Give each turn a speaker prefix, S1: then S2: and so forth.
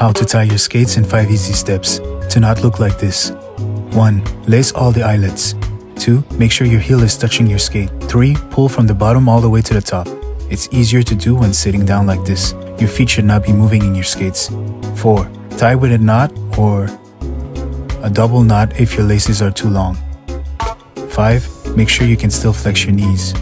S1: How to tie your skates in 5 easy steps to not look like this. 1. Lace all the eyelets. 2. Make sure your heel is touching your skate. 3. Pull from the bottom all the way to the top. It's easier to do when sitting down like this. Your feet should not be moving in your skates. 4. Tie with a knot or a double knot if your laces are too long. 5. Make sure you can still flex your knees.